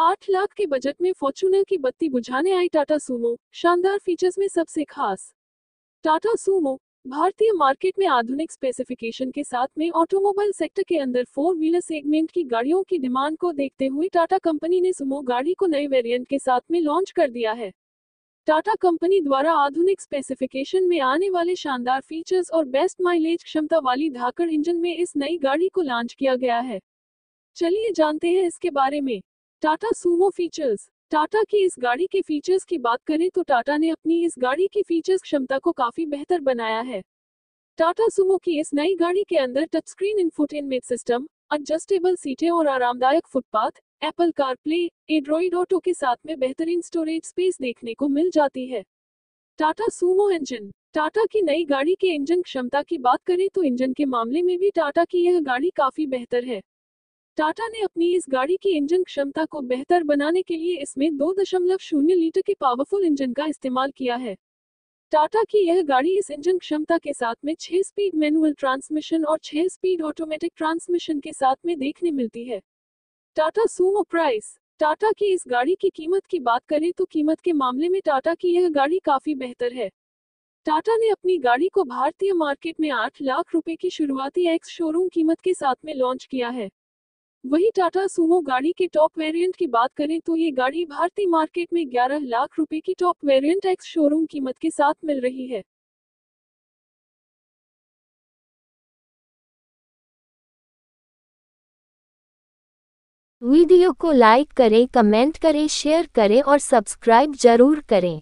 आठ लाख के बजट में फॉर्चूनर की बत्ती बुझाने आई टाटा सूमो, शानदार फीचर्स में सबसे खास। टाटा सूमो, भारतीय मार्केट में आधुनिक स्पेसिफिकेशन के साथ में ऑटोमोबाइल सेक्टर के अंदर फोर व्हीलर सेगमेंट की गाड़ियों की डिमांड को देखते हुए टाटा कंपनी ने सुमो गाड़ी को नए वेरिएंट के साथ में लॉन्च कर दिया है। टाटा कंपनी द्वारा आधुनिक स्पेसिफिकेशन में आने वाले शानदार फीचर्स और बेस्ट माइलेज क्षमता वाली धाकड़ इंजन में इस नई गाड़ी को लॉन्च किया गया है। चलिए जानते हैं इसके बारे में। Tata Sumo features. टाटा की इस गाड़ी के फीचर्स की बात करें तो टाटा ने अपनी इस गाड़ी की फीचर्स क्षमता को काफ़ी बेहतर बनाया है। टाटा सुमो की इस नई गाड़ी के अंदर touch screen infotainment system adjustable सीटें और आरामदायक footpath Apple CarPlay Android auto के साथ में बेहतरीन स्टोरेज स्पेस देखने को मिल जाती है। टाटा सूमो इंजन टाटा की नई गाड़ी के इंजन क्षमता की बात करें तो इंजन के मामले में भी टाटा की यह गाड़ी काफ़ी बेहतर है। टाटा ने अपनी इस गाड़ी की इंजन क्षमता को बेहतर बनाने के लिए इसमें दो दशमलव शून्य लीटर के पावरफुल इंजन का इस्तेमाल किया है। टाटा की यह गाड़ी इस इंजन क्षमता के साथ में 6 स्पीड मैनुअल ट्रांसमिशन और 6 स्पीड ऑटोमेटिक ट्रांसमिशन के साथ में देखने मिलती है। Tata Sumo price. टाटा की इस गाड़ी की कीमत की बात करें तो कीमत के मामले में टाटा की यह गाड़ी काफ़ी बेहतर है। टाटा ने अपनी गाड़ी को भारतीय मार्केट में आठ लाख रुपए की शुरुआती एक्स शोरूम कीमत के साथ में लॉन्च किया है। वही टाटा सुमो गाड़ी के टॉप वेरिएंट की बात करें तो ये गाड़ी भारतीय मार्केट में 11 लाख रुपए की टॉप वेरिएंट एक्स शोरूम कीमत के साथ मिल रही है। वीडियो को लाइक करें, कमेंट करें, शेयर करें और सब्सक्राइब ज़रूर करें।